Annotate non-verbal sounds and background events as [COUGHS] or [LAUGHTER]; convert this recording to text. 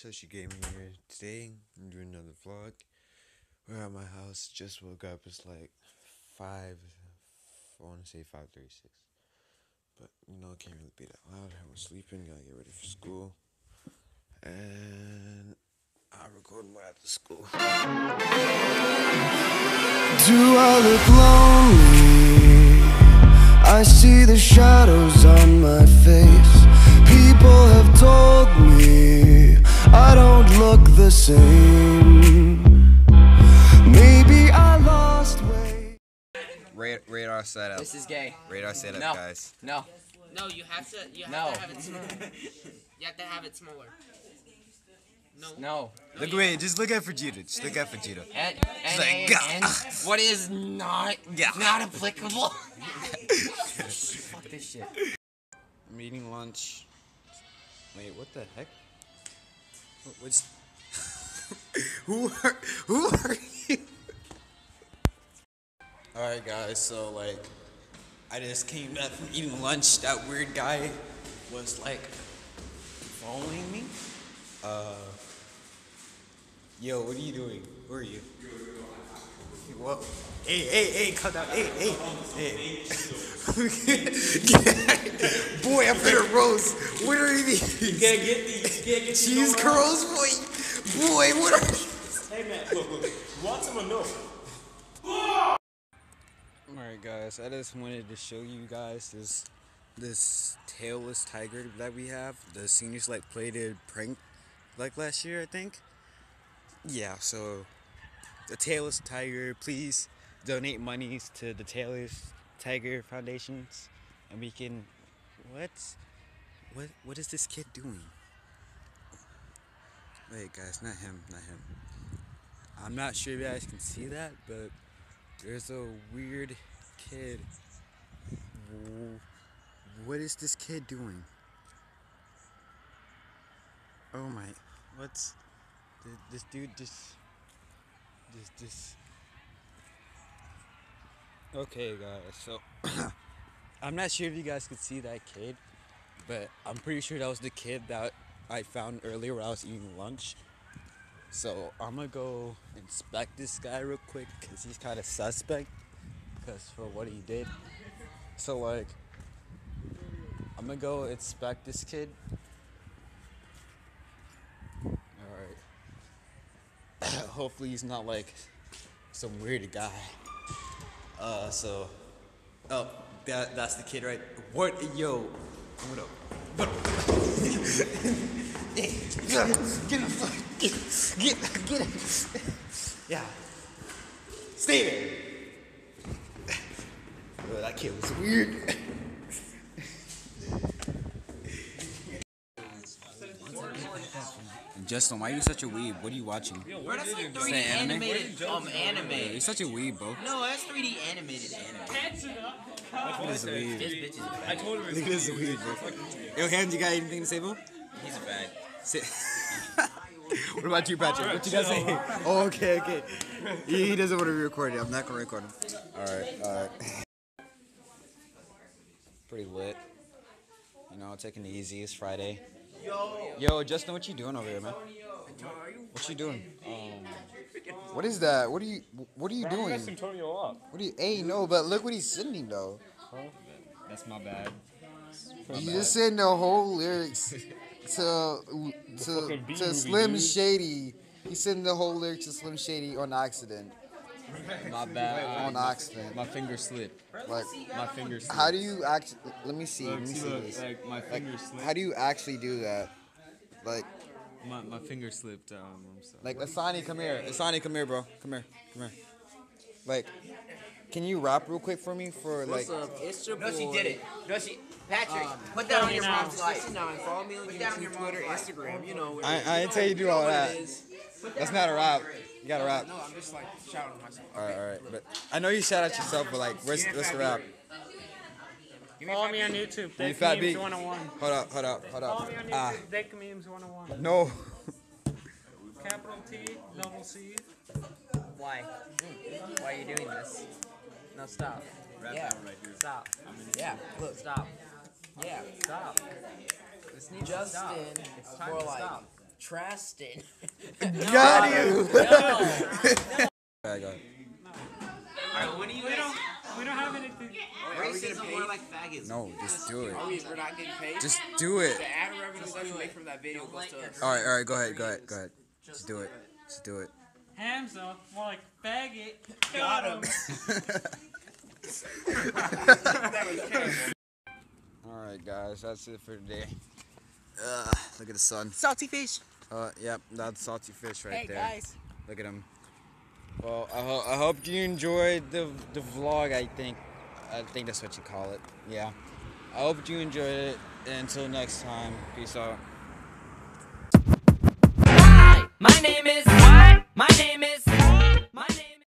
Sushi Gaming here. Today, I'm doing another vlog. We're at my house. Just woke up. It's like 5, I want to say 5.36. But, you know, it can't really be that loud. I was sleeping. Gotta get ready for school. And I record more after school. Do I look lonely? I see the shadows on my face. Setup. This is gay. Radar setup, No. guys. No. No, you have to. You have No. to have it smaller. you have to have it smaller. No. No. Look, wait, just look at Vegeta. Just look at Vegeta. And, and, like, and, and what is not Yeah. not applicable? [LAUGHS] Fuck this shit. I'm eating lunch. Wait, what the heck? What- What's [LAUGHS] who are who are you? All right, guys. So like, I just came back from eating lunch. That weird guy was like following me. Uh, yo, what are you doing? Who are you? Whoa. Hey, hey, hey, cut down. Hey, hey, hey. [LAUGHS] boy, I'm gonna roast. What are these? You can't get these. You can't get Cheese curls, boy. Boy, what are Hey man, look, look. You want some or no? Alright guys, I just wanted to show you guys this this tailless tiger that we have. The seniors like played a prank like last year, I think. Yeah, so the tailless tiger, please donate monies to the tailless tiger foundations and we can what what what is this kid doing? Wait guys, not him, not him. I'm not sure if you guys can see that, but there's a weird kid. What is this kid doing? Oh my, what's this dude just this this Okay guys, so [COUGHS] I'm not sure if you guys could see that kid, but I'm pretty sure that was the kid that I found earlier when I was eating lunch. So I'm gonna go inspect this guy real quick because he's kind of suspect because for what he did. So like, I'm gonna go inspect this kid. All right. [COUGHS] Hopefully he's not like some weird guy. Uh, so, oh, that that's the kid, right? What, yo, what up? What up? [LAUGHS] Get him, get him, get, get, get him. [LAUGHS] Yeah. Stay [LAUGHS] there. Oh, that kid was weird. [LAUGHS] Justin, why are you such a weeb? What are you watching? Bro, that's like 3D Say anime? animated um anime. You're such a weeb, bro. No, that's 3D animated anime. Look at this weeb. This bitch is bad. Look at this weeb, bro. Yo, Hans, you got anything to say, bro? He's bad. Say- what about you, Patrick? What you got to say? Oh, okay, okay. He, he doesn't want to be recorded. I'm not gonna record him. All right, all right. [LAUGHS] Pretty lit. You know, taking it easy. It's Friday. Yo, Justin, what you doing over here, man? What you doing? Um, what is that? What are you? What are you doing? Antonio up. What are you? Hey, no, but look what he's sending though. That's my bad. You just send the whole lyrics [LAUGHS] to to fucking to movie, Slim dude. Shady. He sent the whole lyrics to Slim Shady on accident. My bad. On accident. My finger slipped. Like, My finger slipped. how do you act? Let me see. Look, Let me see, see look, this. like my Like, slipped. how do you actually do that? Like, my, my finger slipped. Um, I'm sorry. like Asani, come here. Asani, come here, bro. Come here. Come here. Like, can you rap real quick for me for like? It's your No, she did it. No, she. Patrick, Put that on your now. mom's life. Listen now and follow me on Put that on YouTube, your Twitter, life. Instagram. You know. I I didn't tell you do all that. That's not a rap. You gotta rap. No, I'm just like shouting myself. All right, all right. But I know you shout at yourself, but like, where's where's the rap? Follow me on YouTube, You Dick fat Memes 101. Hold up, hold up, hold Follow up. me on Ah, YouTube, Dick Memes 101. no. Capital T, double C. Why? Why are you doing this? No, stop. Yeah. Stop. Yeah. Look. Stop. Yeah. Stop. This needs to Justin, stop. It's time more to like stop. Traston. [LAUGHS] Got you. I got it. Alright, when are you We don't, we don't have anything. Racism or like faggots? No, just do it. Are we, we're not getting paid? Just do it. the ad revenue that you make from that video goes to us. All right, all right. Go ahead, go ahead, go ahead. Just do it. Just do it. Hams though, more like faggot. Got him. [LAUGHS] All right, guys. That's it for today. Uh, look at the sun. Salty fish. Uh, yep, that's salty fish right Hey there. guys. Look at him. Well, I, ho- I hope you enjoyed the the vlog. I think, I think that's what you call it. Yeah. I hope you enjoyed it. And until next time, peace out. Hi, my name is. My name is.